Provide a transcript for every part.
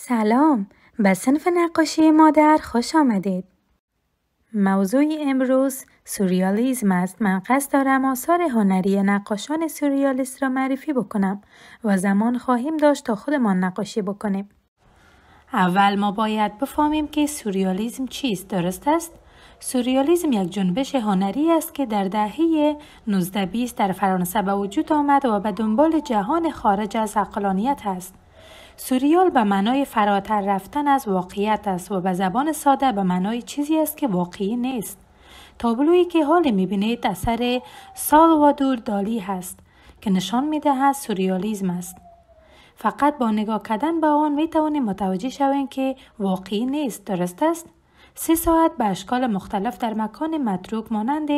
سلام به صنف نقاشی مادر خوش آمدید. موضوع امروز سوریالیزم است. من قصد دارم آثار هنری نقاشان سوریالیست را معرفی بکنم و زمان خواهیم داشت تا خودمان نقاشی بکنیم. اول ما باید بفهمیم که سوریالیزم چیست درست است؟ سوریالیزم یک جنبش هنری است که در دهه 1920 در فرانسه به وجود آمد و به دنبال جهان خارج از اقلانیت است. سوریال به معنای فراتر رفتن از واقعیت است و به زبان ساده به معنای چیزی است که واقعی نیست. تابلویی که حال می‌بینید اثر سالوادور دالی هست که نشان می‌دهد سوریالیزم است. فقط با نگاه کردن به آن می توانیم متوجه شویم که واقعی نیست درست است سه ساعت به اشکال مختلف در مکان متروک مانند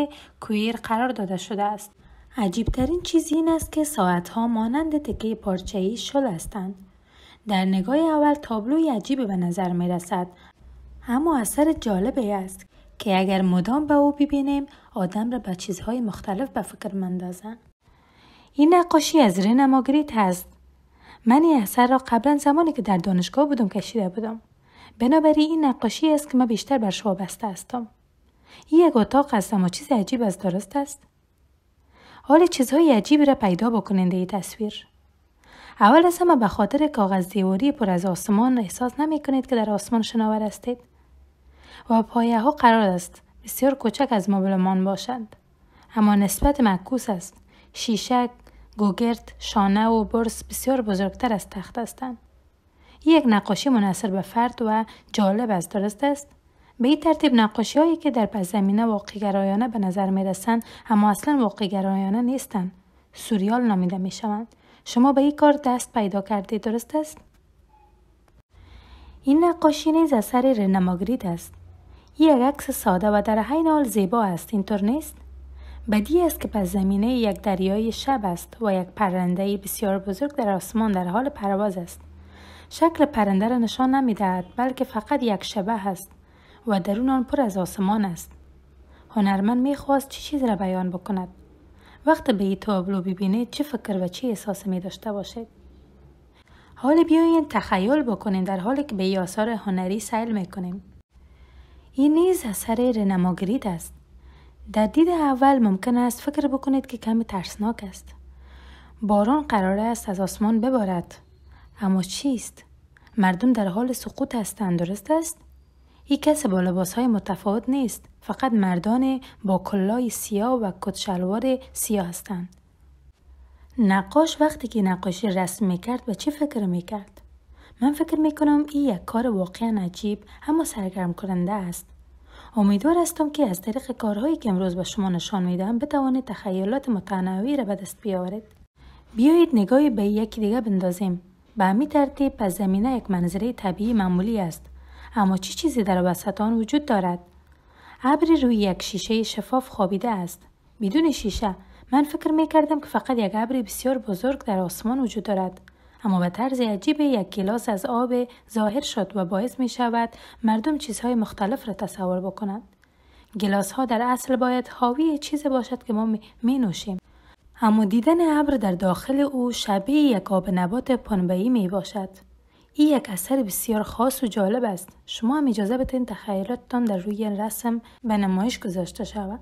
کویر قرار داده شده است عجیبترین چیز این است که ساعتها مانند تکه پارچه‌ای شل هستند در نگاه اول تابلوی عجیبی به نظر می رسد اما اثر جالبی است که اگر مدام به او ببینیم آدم را به چیزهای مختلف به فکر مندازند این نقاشی از رین ماگریت است. من این اثر را قبلا زمانی که در دانشگاه بودم کشیده بودم. بنابراین این نقاشی است که من بیشتر بر شما بسته هستم. این یک اتاق است اما چیز عجیب از درست است. حال چیزهای عجیبی را پیدا بکنید این تصویر. اول از همه به خاطر کاغذ دیواری پر از آسمان احساس نمی کنید که در آسمان شناور هستید. و پایه ها قرار است بسیار کوچک از مبلمان باشند. اما نسبت معکوس است. شیشک گوگرد شانه و برس بسیار بزرگتر از تخت هستند. یک نقاشی منحصر به فرد و جالب است درست است. به این ترتیب نقاشی هایی که در پس زمینه واقعگرایانه به نظر می رسند اما اصلا واقعگرایانه نیستند. سوریال نامیده می شوند شما به این کار دست پیدا کردید درست است؟ این نقاشی نیز اثر رنماگریت است. یک عکس ساده و در حین حال زیبا است اینطور نیست؟ بدی است که پس زمینه یک دریای شب است و یک پرنده بسیار بزرگ در آسمان در حال پرواز است. شکل پرنده را نشان نمی دهد بلکه فقط یک شبه است و درون آن پر از آسمان است. هنرمند می خواست چه چیز را بیان بکند؟ وقتی به این تابلو ببینید چه فکر و چه احساس می داشته باشید حال بیاین تخیل بکنید در حالی که به این آثار هنری سیل می کنیم این نیز اثر رنماگریت است. در دید اول ممکن است فکر بکنید که کمی ترسناک است. باران قرار است از آسمان ببارد. اما چیست؟ مردم در حال سقوط هستند درست است؟ این کس با لباس های متفاوت نیست. فقط مردان با کلای سیاه و کت شلوار سیاه هستند. نقاش وقتی که نقاشی رسم می‌کرد و چه فکر می‌کرد؟ من فکر می‌کنم این یک کار واقعا عجیب اما سرگرم کننده است. امیدوار هستم که از طریق کارهایی که امروز به شما نشان میدم بتوانید تخیلات متنوعی را به دست بیاورید. بیایید نگاهی به یکی دیگه بندازیم. به همین ترتیب پس زمینه یک منظره طبیعی معمولی است. اما چی چیزی در وسط آن وجود دارد ابری روی یک شیشه شفاف خوابیده است بدون شیشه من فکر می کردم که فقط یک ابری بسیار بزرگ در آسمان وجود دارد اما به طرز عجیب یک گلاس از آب ظاهر شد و باعث می شود مردم چیزهای مختلف را تصور بکنند. گلاس ها در اصل باید حاوی چیز باشد که ما می نوشیم. اما دیدن ابر در داخل او شبیه یک آب نبات پنبهی می باشد. این یک اثر بسیار خاص و جالب است. شما هم اجازه بتین تخیلاتتان در روی رسم به نمایش گذاشته شود.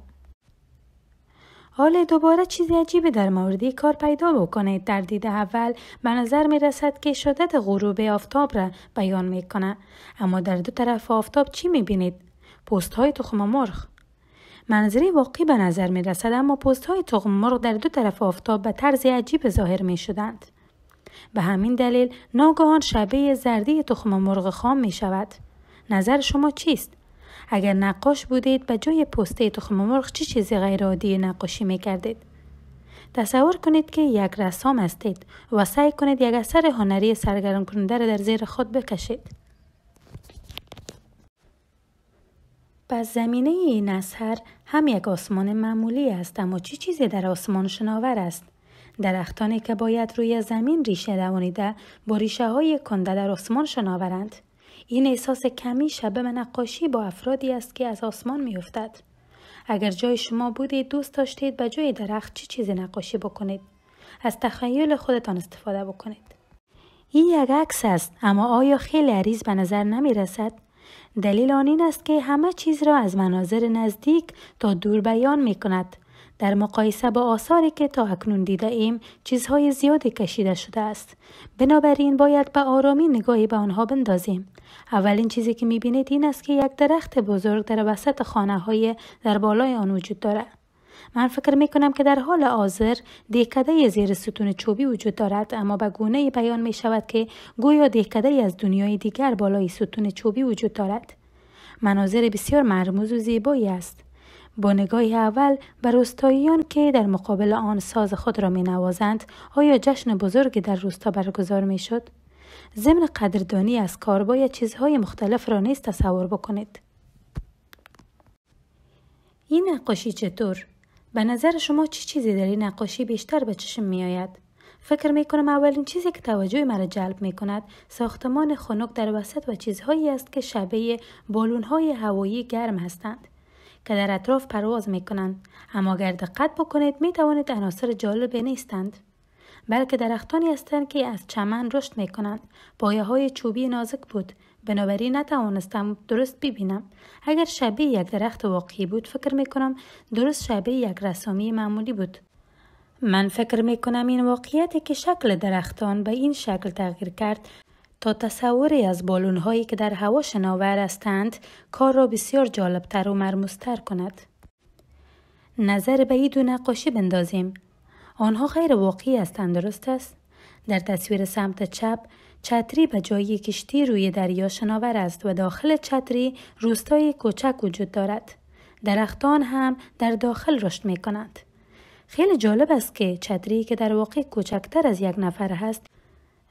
حال دوباره چیز عجیبی در موردی کار پیدا بکنید در دید اول به نظر می رسد که شدت غروب آفتاب را بیان می کنه. اما در دو طرف آفتاب چی می بینید؟ پست های تخم مرغ منظری واقعی به نظر می رسد اما پست های تخم مرغ در دو طرف آفتاب به طرز عجیب ظاهر می شدند. به همین دلیل ناگهان شبیه زردی تخم مرغ خام می شود. نظر شما چیست؟ اگر نقاش بودید به جای پسته تخم مرغ چه چیزی غیر عادی نقاشی می کردید؟ تصور کنید که یک رسام هستید و سعی کنید یک اثر هنری سرگرم کننده را در زیر خود بکشید. پس زمینه این اثر هم یک آسمان معمولی است اما چه چی چیزی در آسمان شناور است؟ درختانی که باید روی زمین ریشه دوانیده با ریشه های کنده در آسمان شناورند. این احساس کمی شبه به نقاشی با افرادی است که از آسمان میافتد اگر جای شما بودید دوست داشتید به جای درخت چه چی چیزی نقاشی بکنید از تخیل خودتان استفاده بکنید این یک عکس است اما آیا خیلی عریض به نظر نمی رسد؟ دلیل آن این است که همه چیز را از مناظر نزدیک تا دور بیان می کند. در مقایسه با آثاری که تا اکنون دیده ایم چیزهای زیادی کشیده شده است. بنابراین باید به آرامی نگاهی به آنها بندازیم. اولین چیزی که می بینید این است که یک درخت بزرگ در وسط خانه های در بالای آن وجود دارد. من فکر می کنم که در حال حاضر دهکده زیر ستون چوبی وجود دارد اما به گونه بیان می شود که گویا دهکده از دنیای دیگر بالای ستون چوبی وجود دارد. مناظر بسیار مرموز و زیبایی است. با نگاه اول بر روستاییان که در مقابل آن ساز خود را می نوازند آیا جشن بزرگی در روستا برگزار می شد؟ ضمن قدردانی از کار باید چیزهای مختلف را نیست تصور بکنید. این نقاشی چطور؟ به نظر شما چی چیزی در این نقاشی بیشتر به چشم می آید؟ فکر می کنم اولین چیزی که توجه مرا جلب می کند ساختمان خنک در وسط و چیزهایی است که شبیه بالون های هوایی گرم هستند که در اطراف پرواز می کنند اما اگر دقت بکنید می توانید عناصر جالب نیستند بلکه درختانی هستند که از چمن رشد می کنند پایه های چوبی نازک بود. بنابراین نتوانستم درست ببینم. اگر شبیه یک درخت واقعی بود فکر می کنم درست شبیه یک رسامی معمولی بود. من فکر می کنم این واقعیتی که شکل درختان به این شکل تغییر کرد تا تصوری از بالون هایی که در هوا شناور هستند کار را بسیار جالبتر و مرموزتر کند. نظر به این دو نقاشی بندازیم. آنها غیر واقعی هستند درست است؟ در تصویر سمت چپ چتری به جای کشتی روی دریا شناور است و داخل چتری روستای کوچک وجود دارد. درختان هم در داخل رشد می کنند. خیلی جالب است که چتری که در واقع کوچکتر از یک نفر هست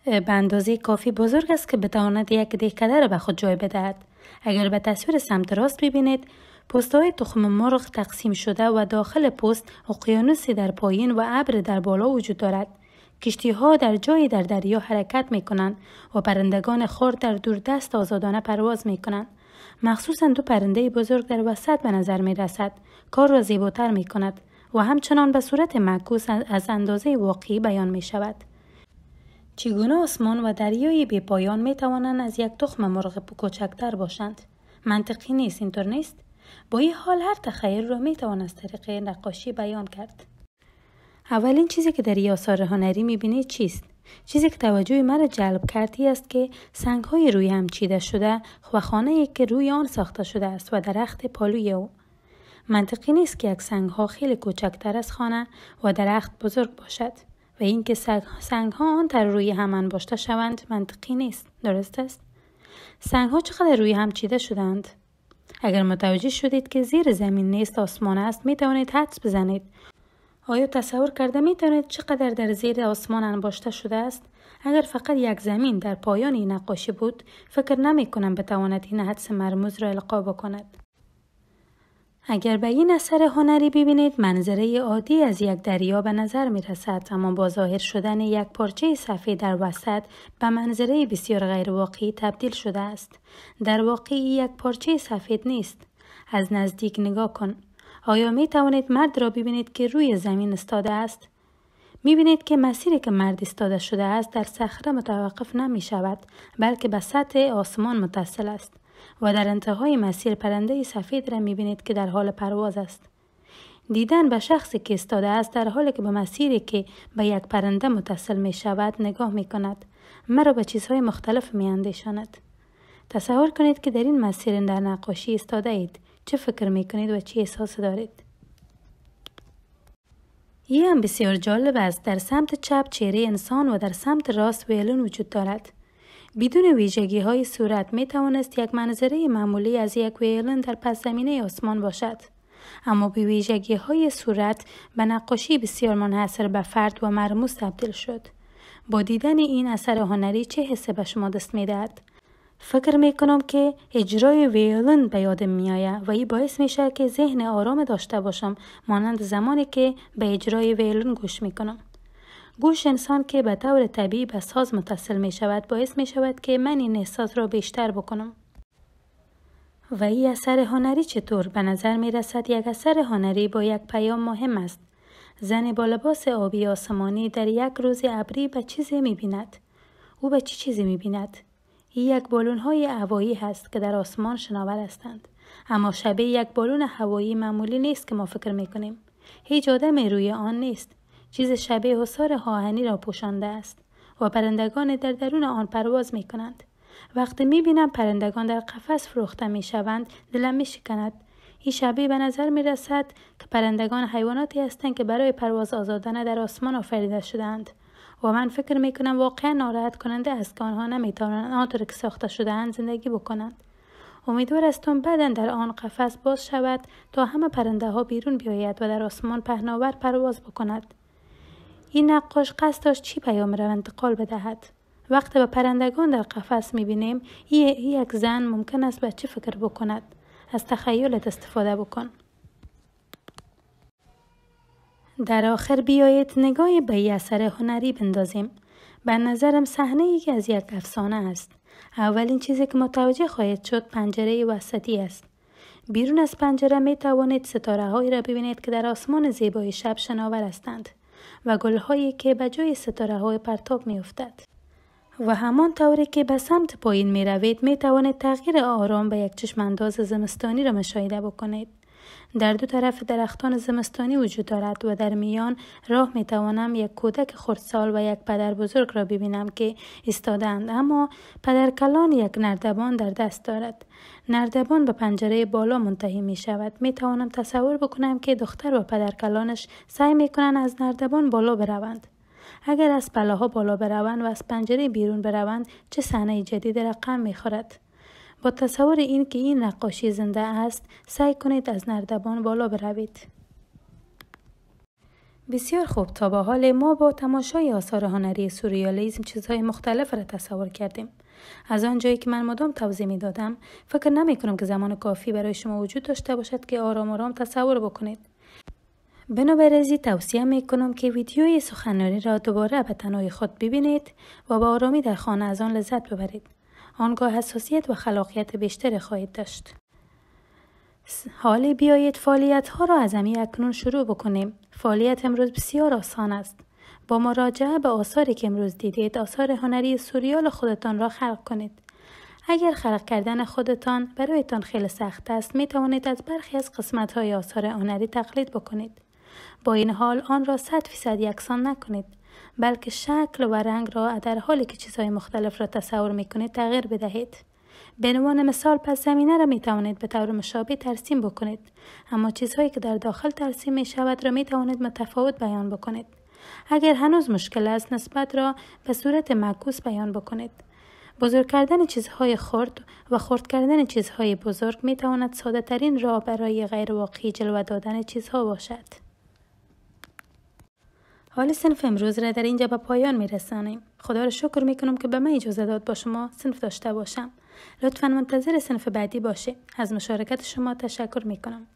به اندازه کافی بزرگ است که بتواند یک دهکده را به خود جای بدهد اگر به تصویر سمت راست ببینید پست های تخم مرغ تقسیم شده و داخل پست اقیانوسی در پایین و ابر در بالا وجود دارد کشتی ها در جایی در دریا حرکت می کنند و پرندگان خرد در دست آزادانه پرواز می کنند. مخصوصا دو پرنده بزرگ در وسط به نظر می رسد. کار را زیباتر می کند و همچنان به صورت معکوس از اندازه واقعی بیان می شود. چگونه آسمان و دریای بی پایان می توانند از یک تخم مرغ کوچکتر باشند؟ منطقی نیست اینطور نیست؟ با این حال هر تخیل را می توان از طریق نقاشی بیان کرد. اولین چیزی که در آثار هنری می بینید چیست؟ چیزی که توجه مرا جلب کردی است که سنگ های روی هم چیده شده و خانه که روی آن ساخته شده است و درخت پالوی او. منطقی نیست که یک سنگ ها خیلی کوچکتر از خانه و درخت بزرگ باشد. و اینکه سنگ ها در روی هم انباشته شوند منطقی نیست. درست است؟ سنگ ها چقدر روی هم چیده شدند؟ اگر متوجه شدید که زیر زمین نیست آسمان است می توانید حدس بزنید. آیا تصور کرده می توانید چقدر در زیر آسمان انباشته شده است؟ اگر فقط یک زمین در پایان این نقاشی بود فکر نمی کنم بتواند این حدس مرموز را القا بکند. اگر به این اثر هنری ببینید منظره عادی از یک دریا به نظر می رسد اما با ظاهر شدن یک پارچه سفید در وسط به منظره بسیار غیر واقعی تبدیل شده است. در واقع یک پارچه سفید نیست. از نزدیک نگاه کن. آیا می توانید مرد را ببینید که روی زمین استاده است؟ می بینید که مسیری که مرد استاده شده است در صخره متوقف نمی شود بلکه به سطح آسمان متصل است. و در انتهای مسیر پرنده سفید را می‌بینید که در حال پرواز است. دیدن به شخصی که استاده است در حالی که به مسیری که به یک پرنده متصل می شود نگاه می کند مرا به چیزهای مختلف می اندیشاند. تصور کنید که در این مسیر در نقاشی استاده اید چه فکر می کنید و چه احساس دارید این هم بسیار جالب است در سمت چپ چهره انسان و در سمت راست ویلون وجود دارد بدون ویژگی های صورت می توانست یک منظره معمولی از یک ویلن در پس زمینه آسمان باشد. اما به ویژگی های صورت به نقاشی بسیار منحصر به فرد و مرموز تبدیل شد. با دیدن این اثر هنری چه حسه به شما دست می دهد؟ فکر می کنم که اجرای ویولن به یادم می آید و این باعث می شود که ذهن آرام داشته باشم مانند زمانی که به اجرای ویولن گوش می کنم. گوش انسان که به طور طبیعی به ساز متصل می شود باعث می شود که من این احساس را بیشتر بکنم. و این اثر هنری چطور به نظر می رسد یک اثر هنری با یک پیام مهم است. زن با لباس آبی آسمانی در یک روز ابری به چیزی می بیند. او به چه چی چیزی می بیند؟ این یک بالون های هوایی هست که در آسمان شناور هستند. اما شبیه یک بالون هوایی معمولی نیست که ما فکر می کنیم. هیچ آدم روی آن نیست. چیز شبیه حصار هاهنی را پوشانده است و پرندگان در درون آن پرواز می کنند. وقتی می بینم پرندگان در قفس فروخته می شوند دلم می شکند. این شبیه به نظر می رسد که پرندگان حیواناتی هستند که برای پرواز آزادانه در آسمان آفریده شدند. و من فکر می کنم واقعا ناراحت کننده است که آنها نمی توانند آنطور که ساخته شدهاند زندگی بکنند. امیدوار هستم بعدا در آن قفس باز شود تا همه پرنده ها بیرون بیاید و در آسمان پهناور پرواز بکند. این نقاش قصد داشت چی پیام را انتقال بدهد؟ وقتی به پرندگان در قفس می‌بینیم یک زن ممکن است به چه فکر بکند؟ از تخیلت استفاده بکن. در آخر بیایید نگاهی به این اثر هنری بندازیم. به نظرم صحنه ای از یک افسانه است. اولین چیزی که متوجه خواهید شد پنجره وسطی است. بیرون از پنجره می توانید ستاره هایی را ببینید که در آسمان زیبای شب شناور هستند. و گلهایی که به جای ستاره های پرتاب می افتد. و همان طوری که به سمت پایین می روید می توانید تغییر آرام به یک چشمانداز زمستانی را مشاهده بکنید. در دو طرف درختان زمستانی وجود دارد و در میان راه می توانم یک کودک خردسال و یک پدر بزرگ را ببینم که ایستادند اما پدر کلان یک نردبان در دست دارد. نردبان به پنجره بالا منتهی می شود می توانم تصور بکنم که دختر و پدر کلانش سعی می کنند از نردبان بالا بروند. اگر از پلاها بالا بروند و از پنجره بیرون بروند چه صحنه جدید رقم می خورد با تصور این که این نقاشی زنده است سعی کنید از نردبان بالا بروید. بسیار خوب. تا به حال ما با تماشای آثار هنری سوریالیزم چیزهای مختلف را تصور کردیم. از آنجایی که من مدام توضیح می دادم فکر نمی کنم که زمان کافی برای شما وجود داشته باشد که آرام آرام تصور بکنید. بنابراین توصیه می کنم که ویدیوی سخنرانی را دوباره به تنهای خود ببینید و با آرامی در خانه از آن لذت ببرید. آنگاه حساسیت و خلاقیت بیشتر خواهید داشت. حال بیایید فعالیت ها را از امی اکنون شروع بکنیم. فعالیت امروز بسیار آسان است. با مراجعه به آثاری که امروز دیدید آثار هنری سوریال خودتان را خلق کنید. اگر خلق کردن خودتان برایتان خیلی سخت است می توانید از برخی از قسمت های آثار هنری تقلید بکنید. با این حال آن را صد فیصد یکسان نکنید. بلکه شکل و رنگ را در حالی که چیزهای مختلف را تصور می کنید تغییر بدهید. به عنوان مثال پس زمینه را می توانید به طور مشابه ترسیم بکنید. اما چیزهایی که در داخل ترسیم می شود را می توانید متفاوت بیان بکنید. اگر هنوز مشکل است نسبت را به صورت معکوس بیان بکنید. بزرگ کردن چیزهای خرد و خرد کردن چیزهای بزرگ می تواند ساده ترین راه برای غیر واقعی جلوه دادن چیزها باشد. حال سنف امروز را در اینجا به پایان می رسانیم. خدا را شکر می کنم که به من اجازه داد با شما سنف داشته باشم. لطفا منتظر سنف بعدی باشه. از مشارکت شما تشکر می کنم.